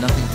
Nothing